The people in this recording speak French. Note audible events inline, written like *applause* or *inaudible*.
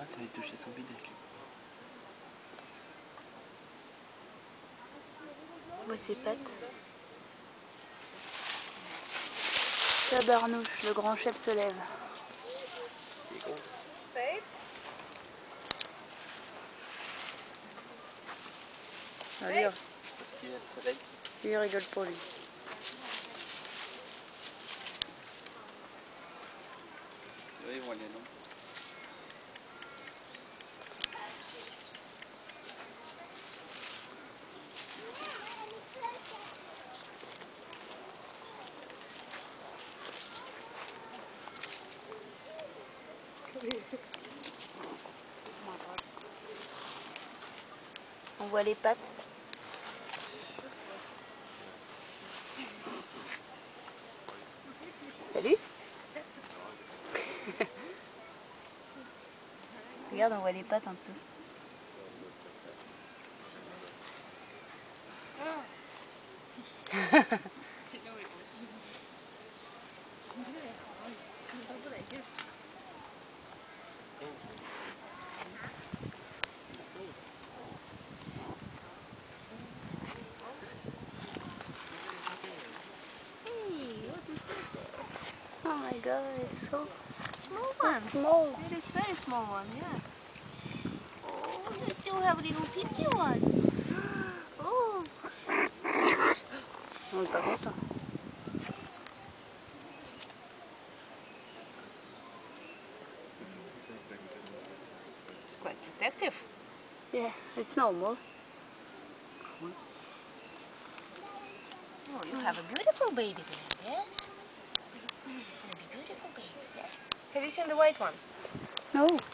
pas ça son bidet. Ses pattes. Tabarnouche, le grand chef se lève. Allez, il rigole pour lui. Oui, voilà, non On voit les pattes. Salut *laughs* Regarde, on voit les pattes en dessous. *laughs* my god, it's so Small one. small. It is very small one, yeah. Oh, you still have a little pinky one. *gasps* Oh, On est pas it's quite protective. Yeah, it's normal. Oh, you have a beautiful baby there, yes? You have a beautiful baby, yes? Have you seen the white one? No.